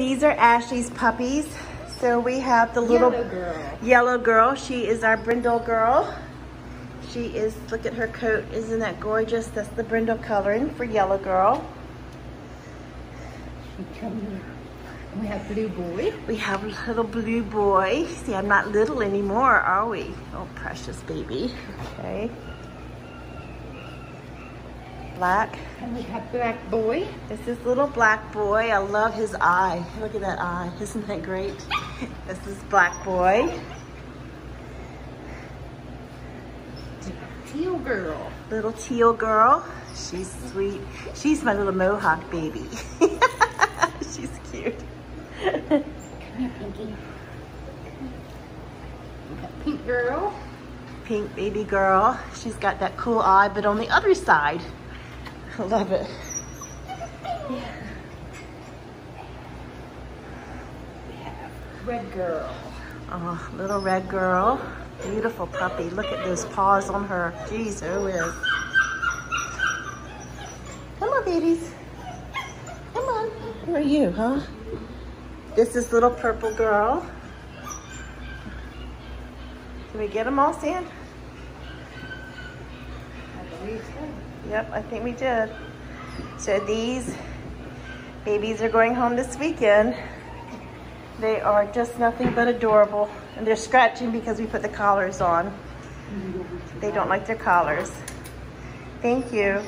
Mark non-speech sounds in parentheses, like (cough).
These are Ashley's puppies. So we have the little Yellow girl. yellow girl. She is our brindle girl. She is, look at her coat. Isn't that gorgeous? That's the brindle coloring for yellow girl. We have blue boy. We have a little blue boy. See, I'm not little anymore, are we? Oh, precious baby. Okay. Black. And we have black boy. This is little black boy. I love his eye. Look at that eye. Isn't that great? This is black boy. Teal girl. Little teal girl. She's sweet. She's my little mohawk baby. (laughs) She's cute. Come here, Pinky. Pink girl. Pink baby girl. She's got that cool eye, but on the other side. I love it. We have red girl. Oh, little red girl. Beautiful puppy. Look at those paws on her. Jeez, who is? Come on, babies. Come on. Who are you, huh? This is little purple girl. Did we get them all, Stan? I believe so. Yep, I think we did. So these babies are going home this weekend. They are just nothing but adorable. And they're scratching because we put the collars on. They don't like their collars. Thank you.